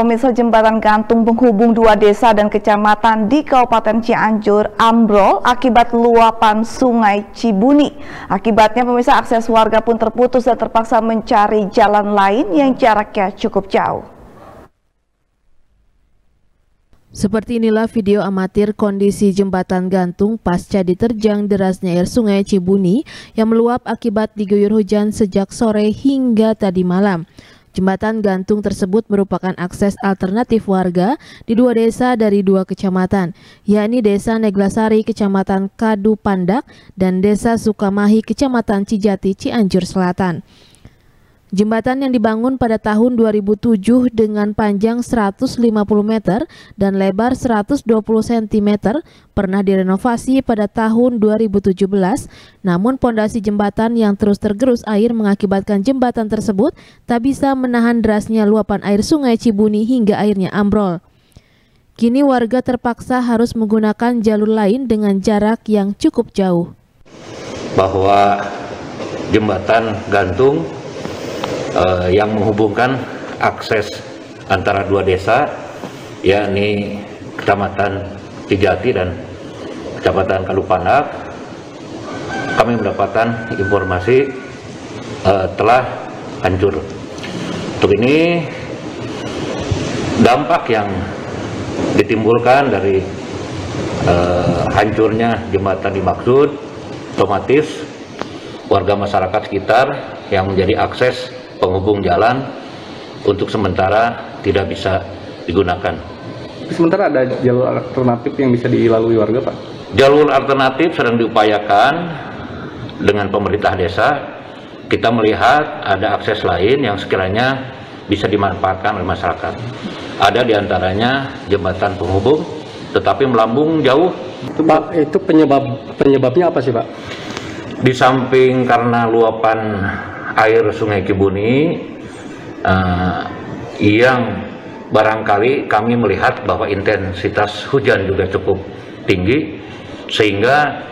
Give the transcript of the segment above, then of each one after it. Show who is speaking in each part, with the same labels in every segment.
Speaker 1: Pemirsa jembatan gantung penghubung dua desa dan kecamatan di Kabupaten Cianjur ambrol akibat luapan sungai Cibuni. Akibatnya pemirsa akses warga pun terputus dan terpaksa mencari jalan lain yang jaraknya cukup jauh.
Speaker 2: Seperti inilah video amatir kondisi jembatan gantung pasca diterjang derasnya air sungai Cibuni yang meluap akibat diguyur hujan sejak sore hingga tadi malam. Jembatan gantung tersebut merupakan akses alternatif warga di dua desa dari dua kecamatan, yakni Desa Neglasari, Kecamatan Kadu Pandak, dan Desa Sukamahi, Kecamatan Cijati, Cianjur Selatan. Jembatan yang dibangun pada tahun 2007 dengan panjang 150 meter dan lebar 120 cm pernah direnovasi pada tahun 2017. Namun pondasi jembatan yang terus tergerus air mengakibatkan jembatan tersebut tak bisa menahan derasnya luapan air sungai Cibuni hingga airnya ambrol. Kini warga terpaksa harus menggunakan jalur lain dengan jarak yang cukup jauh.
Speaker 3: Bahwa jembatan gantung uh, yang menghubungkan akses antara dua desa yakni Kecamatan Tijati dan Kecamatan Kalupanak. Kami mendapatkan informasi uh, telah hancur. Untuk ini dampak yang ditimbulkan dari uh, hancurnya jembatan dimaksud otomatis warga masyarakat sekitar yang menjadi akses penghubung jalan untuk sementara tidak bisa digunakan.
Speaker 4: Sementara ada jalur alternatif yang bisa dilalui warga, Pak?
Speaker 3: Jalur alternatif sedang diupayakan dengan pemerintah desa. Kita melihat ada akses lain yang sekiranya bisa dimanfaatkan oleh masyarakat. Ada di antaranya jembatan penghubung, tetapi melambung jauh.
Speaker 4: Itu, Pak, itu penyebab penyebabnya apa sih, Pak?
Speaker 3: Di samping karena luapan air Sungai Kibuni uh, yang barangkali kami melihat bahwa intensitas hujan juga cukup tinggi sehingga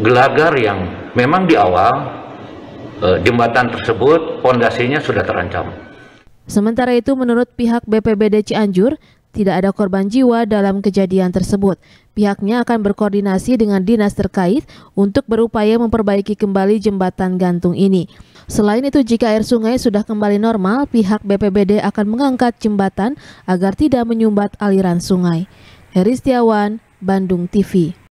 Speaker 3: gelagar yang memang di awal uh, jembatan tersebut pondasinya sudah terancam.
Speaker 2: Sementara itu menurut pihak BPBD Cianjur tidak ada korban jiwa dalam kejadian tersebut. Pihaknya akan berkoordinasi dengan dinas terkait untuk berupaya memperbaiki kembali jembatan gantung ini. Selain itu, jika air sungai sudah kembali normal, pihak BPBD akan mengangkat jembatan agar tidak menyumbat aliran sungai. Heri Setiawan, Bandung TV.